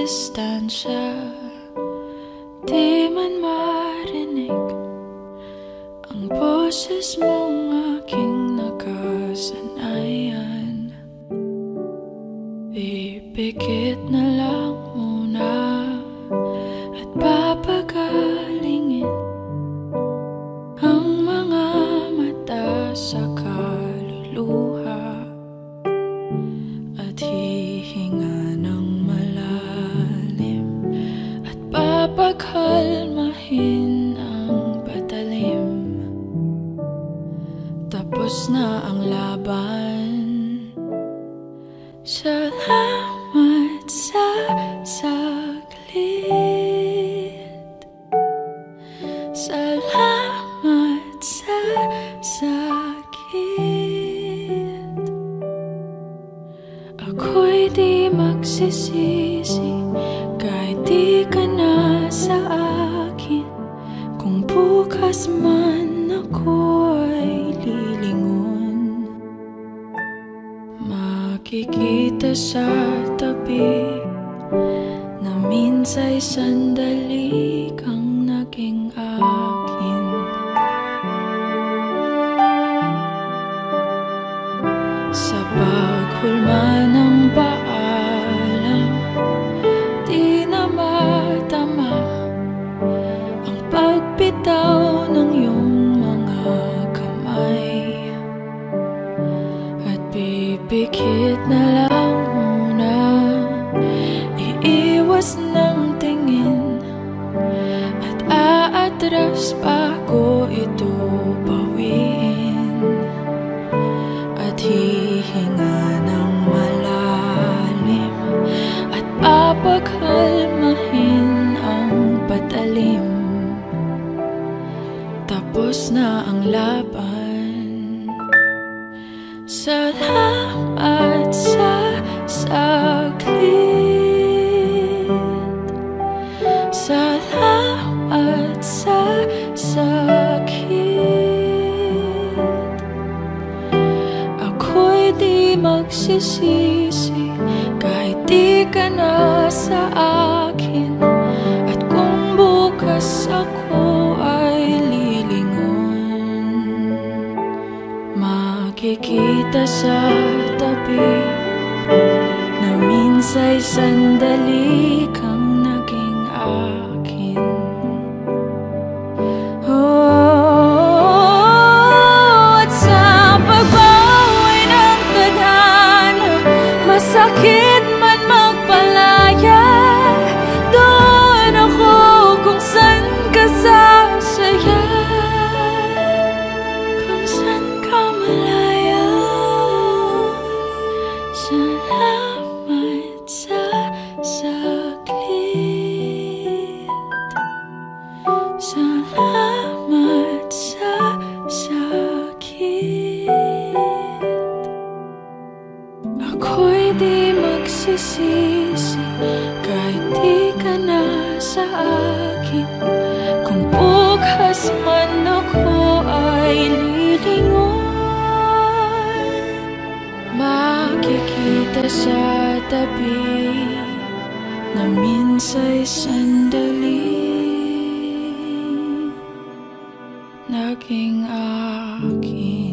distansya. Di man marinig Ang boses mong aking nakasanayan. Ipikit na Salamat sa saglit Salamat sa sakit Ako'y di magsisisi Kahit di ka na sa akin. Kung bukas man ako ay lilingon Makikita sa tabi Na minsa'y sandali kang naging akin pipikit na lang muna Iiwas ng tingin At aatras bago ito bawiin. At hihinga ng malalim At papaghalmahin ang patalim. Tapos na ang laban. Salamat sakit. Ako'y di magsisisi Kahit di ka na sa akin. At kung bukas ako ay lilingon Makikita sa tabi Na minsa'y sandali kang naging akin ako'y di magsisisi Kahit di ka na sa akin Kung bukas man ako ay lilingon. Makikita sa tabi Na minsa'y sandali Naging akin